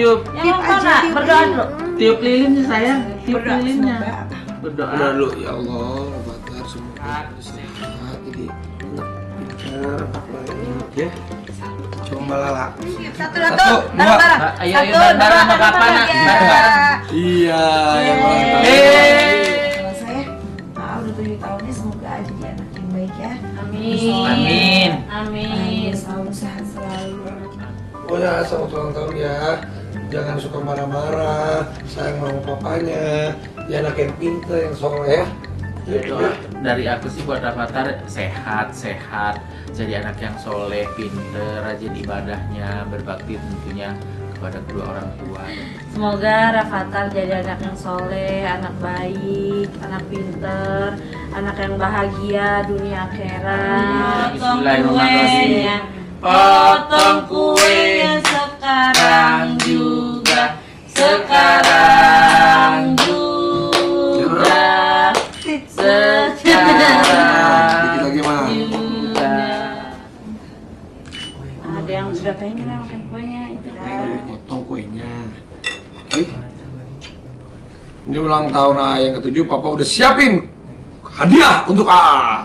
Tiup, Yang mau mana? Berdoa dulu. tiup lilinnya sayang, tiup lilinnya. Berdoa. Udah lu ya Allah, Batar semoga sehat jadi anak pintar, baik ya. Coba lala. Satu, Satu, dua. Ayo, ayo bareng-bareng sama Papa nak. Iya, yang ulang tahun. Kalau saya, ah udah tujuh tahunnya semoga aja dia anak yang baik ya. Amin. Amin. Amin. Selalu sehat selalu. Pokoknya selamat ulang tahun ya. Jangan suka marah-marah, sayang sama papanya. Dia anak yang pintar, yang soleh ya. Doa dari aku sih buat Rafathar sehat sehat jadi anak yang soleh pinter rajin ibadahnya berbakti tentunya kepada kedua orang tua Semoga Rafathar jadi anak yang soleh, anak baik, anak pinter, anak yang bahagia dunia akhirat. Bismillahirrahmanirrahim. Potong kuenya sekarang juga sekarang juga Ada yang sudah pengen makan kuenya itu kan. Potong kuenya. Ini ulang tahun A yang ketujuh, Papa udah siapin hadiah untuk A.